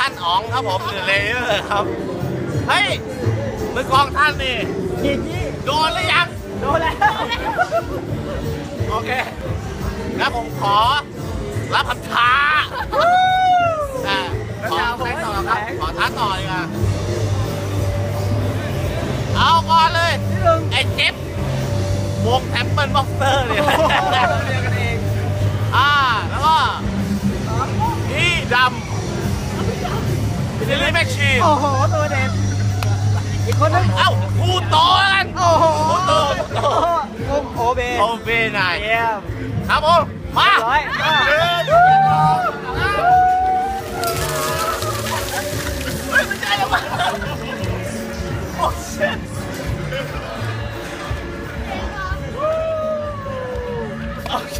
ท่านอ๋องครับผมหรือเลเยอร์ครับ เฮ้ย มือกองท่านนี่โดนหรือยัง โดนแล้ว โอเค แล้วผมขอรับคำท้าอ่ขอแท้ต่อครับ ขอท้าต่อดีกว่าเอาก่อนเลย ไอ้เจ็บวงแทมเปิลบ็อกเซอร์เนี่ย ซีรีส์แม็กชีโอ้โห ตัวเด็ดอีกคนนึงเอ้าพูโตกันโอ้โหโตโตโอเบโอเบนายเยี่ยมครับผมมาร้อยโอ้โอเค